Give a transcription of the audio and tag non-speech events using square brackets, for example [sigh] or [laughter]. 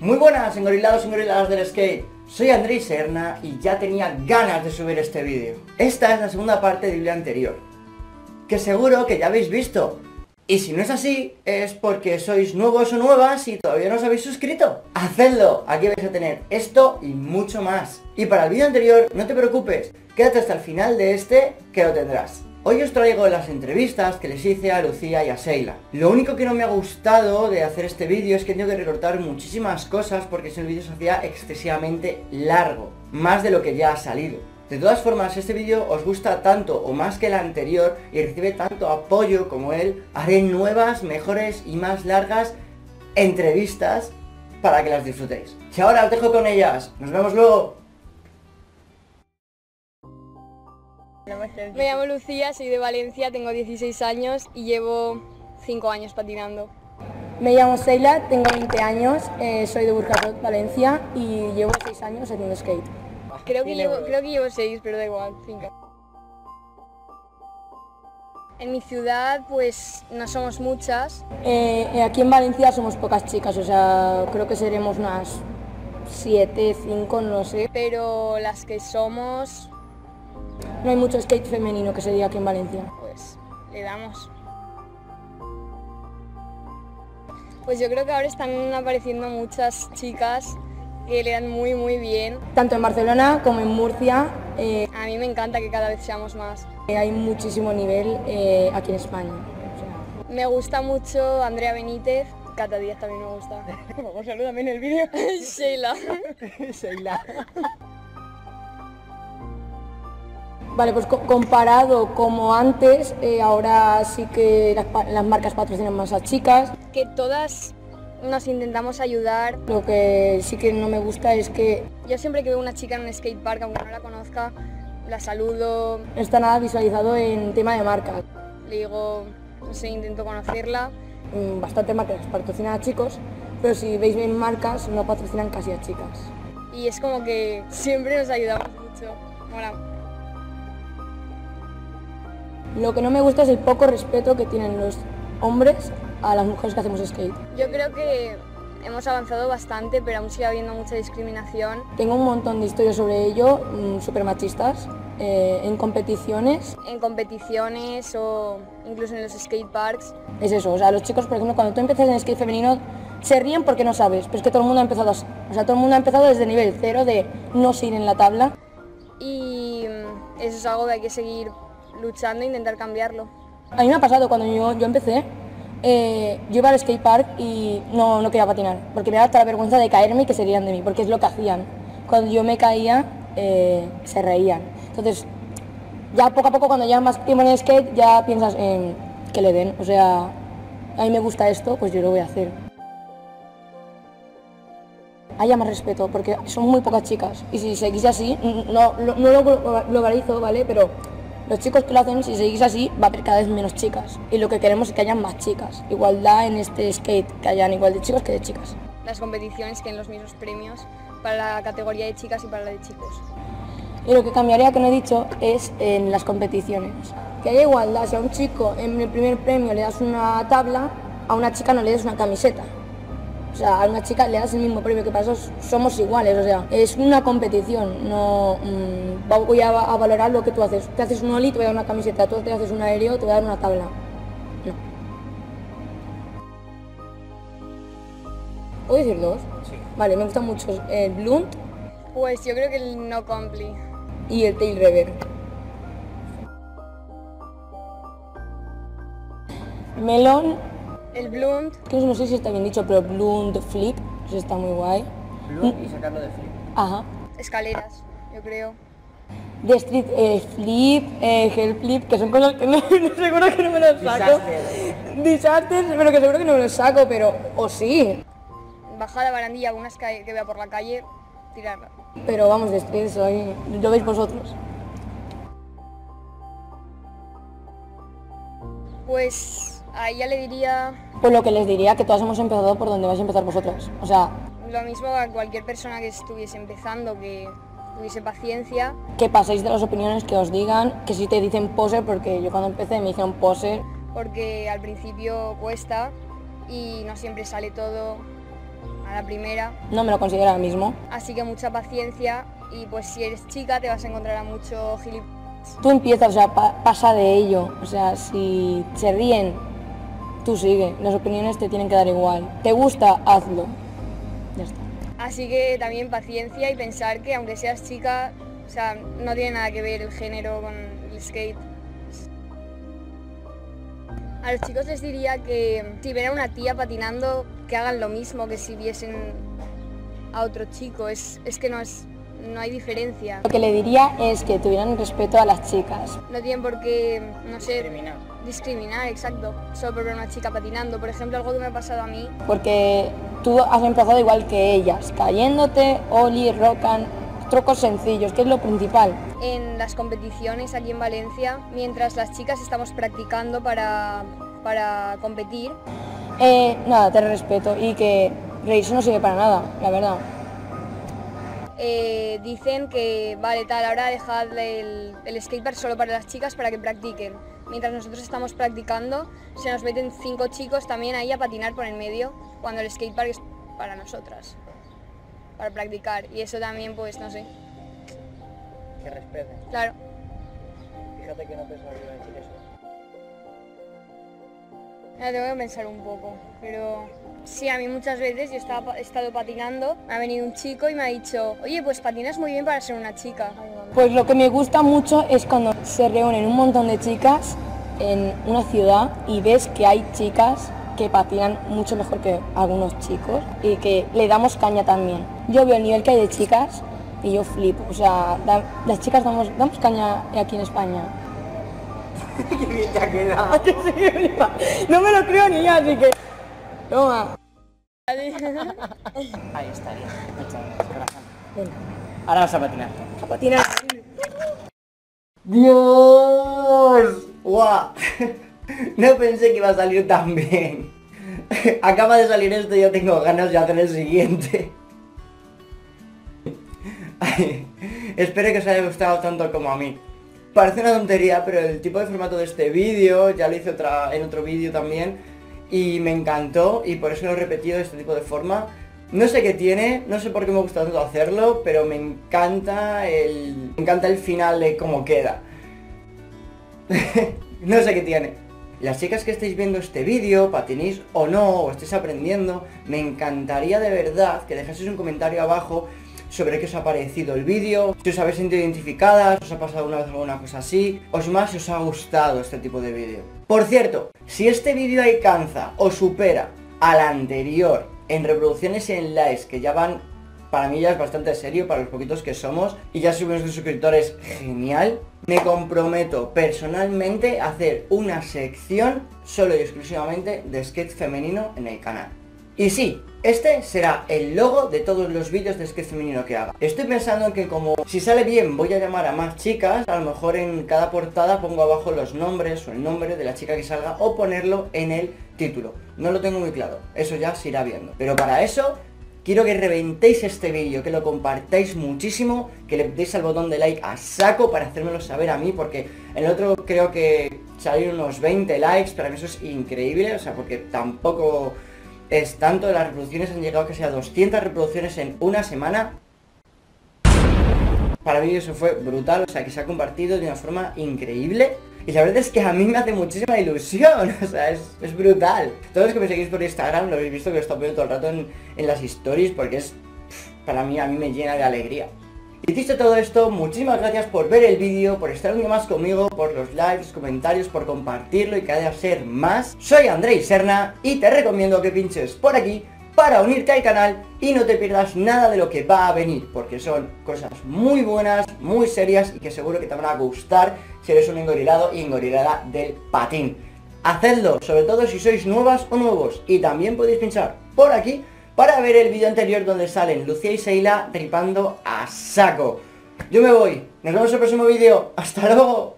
Muy buenas, engorilados y engoriladas del skate. Soy Andrés Serna y ya tenía ganas de subir este vídeo. Esta es la segunda parte del vídeo anterior, que seguro que ya habéis visto. Y si no es así, es porque sois nuevos o nuevas y todavía no os habéis suscrito. ¡Hacedlo! Aquí vais a tener esto y mucho más. Y para el vídeo anterior, no te preocupes, quédate hasta el final de este que lo tendrás. Hoy os traigo las entrevistas que les hice a Lucía y a Sheila. Lo único que no me ha gustado de hacer este vídeo es que tengo que recortar muchísimas cosas porque si el vídeo se hacía excesivamente largo, más de lo que ya ha salido. De todas formas, este vídeo os gusta tanto o más que el anterior y recibe tanto apoyo como él, haré nuevas, mejores y más largas entrevistas para que las disfrutéis. Y ahora os dejo con ellas. Nos vemos luego. Me llamo Lucía, soy de Valencia, tengo 16 años y llevo 5 años patinando. Me llamo Seila, tengo 20 años, eh, soy de Burjasot, Valencia y llevo 6 años haciendo skate. Creo que, llevo, creo que llevo 6, pero da igual, 5. En mi ciudad pues no somos muchas. Eh, eh, aquí en Valencia somos pocas chicas, o sea, creo que seremos unas 7, 5, no sé. Pero las que somos no hay mucho skate femenino que se diga aquí en Valencia. Pues le damos. Pues yo creo que ahora están apareciendo muchas chicas que le dan muy muy bien. Tanto en Barcelona como en Murcia. Eh, a mí me encanta que cada vez seamos más. hay muchísimo nivel eh, aquí en España. Me gusta mucho Andrea Benítez, Cata Díaz también me gusta. [laughs] Vamos, salúdame en el vídeo. [laughs] Sheila. [laughs] Sheila. Vale, pues comparado como antes, eh, ahora sí que las, marcas patrocinan más a chicas. Que todas nos intentamos ayudar. Lo que sí que no me gusta es que... Yo siempre que veo una chica en un skatepark, aunque no la conozca, la saludo. No está nada visualizado en tema de marcas. Le digo, no sé, intento conocerla. Mm, bastante marcas patrocinan a chicos, pero si veis bien marcas, no patrocinan casi a chicas. Y es como que siempre nos ayudamos mucho. Hola. Lo que no me gusta es el poco respeto que tienen los hombres a las mujeres que hacemos skate. Yo creo que hemos avanzado bastante, pero aún sigue habiendo mucha discriminación. Tengo un montón de historias sobre ello, mm, súper machistas, eh, en competiciones. En competiciones o incluso en los skate parks. Es eso, o sea, los chicos, por ejemplo, cuando tú empiezas en skate femenino, se ríen porque no sabes, pero es que todo el mundo ha empezado así. O sea, todo el mundo ha empezado desde nivel cero de no seguir en la tabla. Y mm, eso es algo que hay que seguir luchando e intentar cambiarlo. A mí me ha pasado cuando yo, yo empecé, eh, yo iba al skate park y no, no quería patinar, porque me daba hasta la vergüenza de caerme y que se rían de mí, porque es lo que hacían. Cuando yo me caía, eh, se reían. Entonces, ya poco a poco, cuando llevas más tiempo en el skate, ya piensas en que le den. O sea, a mí me gusta esto, pues yo lo voy a hacer. Haya más respeto, porque son muy pocas chicas. Y si seguís así, no, no lo globalizo, ¿vale? Pero los chicos que lo hacen, si seguís así, va a haber cada vez menos chicas. Y lo que queremos es que hayan más chicas. Igualdad en este skate, que hayan igual de chicos que de chicas. Las competiciones que en los mismos premios para la categoría de chicas y para la de chicos. Y lo que cambiaría, que no he dicho, es en las competiciones. Que haya igualdad, si a un chico en el primer premio le das una tabla, a una chica no le das una camiseta. O sea, a una chica le das el mismo premio que para eso somos iguales, o sea, es una competición, no mm, voy a, valorar lo que tú haces. Te haces un oli, te voy a dar una camiseta, tú te haces un aéreo, te voy a dar una tabla. No. ¿Puedo decir dos? Sí. Vale, me gusta mucho el blunt. Pues yo creo que el no compli. Y el tail rever. Melón el blunt. Que no sé si está bien dicho, pero blunt flip, eso está muy guay. Blunt y sacarlo de flip. Ajá. Escaleras, yo creo. De street eh, flip, eh, hell flip, que son cosas que no, [laughs] seguro que no me los saco. Disasters, pero que seguro que no me los saco, pero o sí. Bajar la barandilla, algunas que, que vea por la calle, tirarla. Pero vamos, de street soy, lo veis vosotros. Pues a ella le diría... Pues lo que les diría, que todas hemos empezado por donde vais a empezar vosotros. O sea... Lo mismo a cualquier persona que estuviese empezando, que tuviese paciencia. Que paséis de las opiniones que os digan, que si te dicen poser, porque yo cuando empecé me dijeron poser. Porque al principio cuesta y no siempre sale todo a la primera. No me lo considero ahora mismo. Así que mucha paciencia y pues si eres chica te vas a encontrar a mucho gilipollas. Tú empiezas, o sea, pa- pasa de ello. O sea, si se ríen, tú sigue. Las opiniones te tienen que dar igual. ¿Te gusta? Hazlo. Ya está. Así que también paciencia y pensar que aunque seas chica, o sea, no tiene nada que ver el género con el skate. A los chicos les diría que si ven a una tía patinando, que hagan lo mismo que si viesen a otro chico. Es, es que no es, no hay diferencia. Lo que le diría es que tuvieran respeto a las chicas. No tienen por qué, no sé, discriminar, exacto, solo por ver a una chica patinando. Por ejemplo, algo que me ha pasado a mí Porque tú has empezado igual que ellas, cayéndote, oli, rocan, trucos sencillos, que es lo principal. en las competiciones aquí en Valencia, mientras las chicas estamos practicando para, para competir, Eh, nada, te respeto y que reírse no sirve para nada, la verdad. eh, dicen que vale tal, ahora dejad el, el skatepark solo para las chicas para que practiquen. Mientras nosotros estamos practicando, se nos meten cinco chicos también ahí a patinar por el medio, cuando el skatepark es para nosotras, para practicar. Y eso también, pues, no sé, Que respeten. claro. Fíjate que no pensaba que iba a decir eso. La tengo que pensar un poco, pero sí, a mí muchas veces yo estaba, he estado patinando, me ha venido un chico y me ha dicho, oye, pues patinas muy bien para ser una chica. Pues lo que me gusta mucho es cuando se reúnen un montón de chicas en una ciudad y ves que hay chicas que patinan mucho mejor que algunos chicos y que le damos caña también. Yo veo el nivel que hay de chicas y yo flipo. O sea, las chicas damos, damos caña aquí en España. Qué bien te ha quedado. no me lo creo ni yo, así que... Toma. Ahí estaría. Muchas gracias, corazón. Venga, Ahora vas a patinar. a patinar. ¡Dios! ¡Guau! No pensé que iba a salir tan bien. Acaba de salir esto y yo tengo ganas de hacer el siguiente. Espero que os haya gustado tanto como a mí. Parece una tontería, pero el tipo de formato de este vídeo, ya lo hice en otro vídeo también, y me encantó, y por eso lo he repetido este tipo de forma. No sé qué tiene, no sé por qué me gusta tanto hacerlo, pero me encanta el, me encanta el final de cómo queda. [laughs] no sé qué tiene. Las chicas que estáis viendo este vídeo, patinéis o no, o estéis aprendiendo, me encantaría de verdad que dejaseis un comentario abajo sobre qué os ha parecido el vídeo, si os habéis sentido identificadas, os ha pasado una vez alguna cosa así, o si más si os ha gustado este tipo de vídeo. Por cierto, si este vídeo alcanza o supera al anterior en reproducciones y en likes, que ya van, para mí ya es bastante serio, para los poquitos que somos, y ya subimos de suscriptores, genial, me comprometo personalmente a hacer una sección solo y exclusivamente de skate femenino en el canal. Y sí, este será el logo de todos los vídeos de skate femenino que haga. Estoy pensando en que como si sale bien voy a llamar a más chicas, a lo mejor en cada portada pongo abajo los nombres o el nombre de la chica que salga o ponerlo en el título. No lo tengo muy claro, eso ya se irá viendo. Pero para eso Quiero que reventéis este vídeo, que lo compartáis muchísimo, que le deis al botón de like a saco para hacérmelo saber a mí, porque en el otro creo que salieron unos 20 likes, para mí eso es increíble, o sea, porque tampoco es tanto, las reproducciones han llegado casi a 200 reproducciones en una semana. Para mí eso fue brutal, o sea, que se ha compartido de una forma increíble. Y la verdad es que a mí me hace muchísima ilusión, [laughs] o sea, es, brutal. Todos los que me seguís por Instagram lo habéis visto que lo estoy poniendo todo el rato en, en las stories porque es, para mí, a mí me llena de alegría. Y dicho todo esto, muchísimas gracias por ver el vídeo, por estar un día más conmigo, por los likes, comentarios, por compartirlo y cada día ser más. Soy Andrei Serna y te recomiendo que pinches por aquí para unirte al canal y no te pierdas nada de lo que va a venir, porque son cosas muy buenas, muy serias y que seguro que te van a gustar si eres un engorilado y engorilada del patín. Hacedlo, sobre todo si sois nuevas o nuevos, y también podéis pinchar por aquí para ver el vídeo anterior donde salen Lucía y Seila tripando a saco. Yo me voy, nos vemos en el próximo vídeo, hasta luego.